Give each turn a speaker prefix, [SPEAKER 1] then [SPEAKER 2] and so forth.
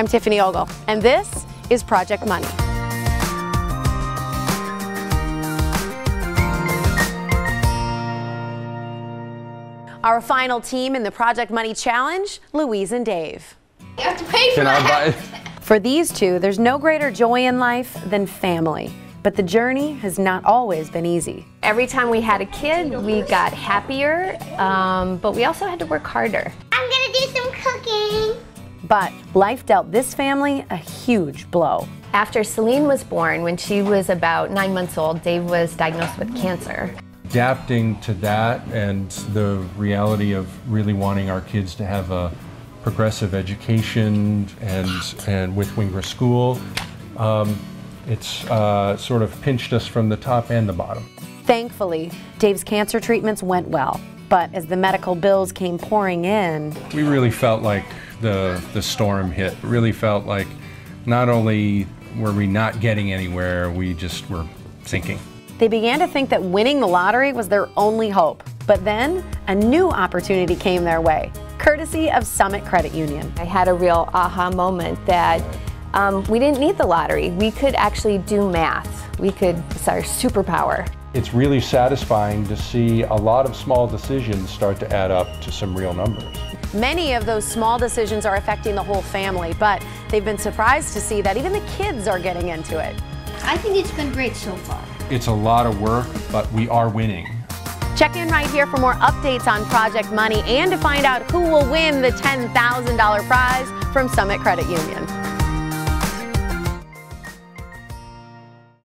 [SPEAKER 1] I'm Tiffany Ogle, and this is Project Money. Our final team in the Project Money Challenge, Louise and Dave.
[SPEAKER 2] You have to pay for
[SPEAKER 3] Can I
[SPEAKER 2] that.
[SPEAKER 3] buy?
[SPEAKER 1] For these two, there's no greater joy in life than family. But the journey has not always been easy.
[SPEAKER 4] Every time we had a kid, we got happier, um, but we also had to work harder.
[SPEAKER 2] I'm gonna do some cooking.
[SPEAKER 1] But life dealt this family a huge blow.
[SPEAKER 4] After Celine was born, when she was about nine months old, Dave was diagnosed with cancer.
[SPEAKER 3] Adapting to that and the reality of really wanting our kids to have a progressive education and, and with Wingra School, um, it's uh, sort of pinched us from the top and the bottom.
[SPEAKER 1] Thankfully, Dave's cancer treatments went well. But as the medical bills came pouring in,
[SPEAKER 3] We really felt like the, the storm hit. It really felt like not only were we not getting anywhere, we just were sinking.
[SPEAKER 1] they began to think that winning the lottery was their only hope. But then a new opportunity came their way, courtesy of Summit Credit Union.
[SPEAKER 4] I had a real aha moment that um, we didn't need the lottery. We could actually do math. We could, it's our superpower.
[SPEAKER 3] It's really satisfying to see a lot of small decisions start to add up to some real numbers.
[SPEAKER 1] Many of those small decisions are affecting the whole family, but they've been surprised to see that even the kids are getting into it.
[SPEAKER 2] I think it's been great so far.
[SPEAKER 3] It's a lot of work, but we are winning.
[SPEAKER 1] Check in right here for more updates on Project Money and to find out who will win the $10,000 prize from Summit Credit Union.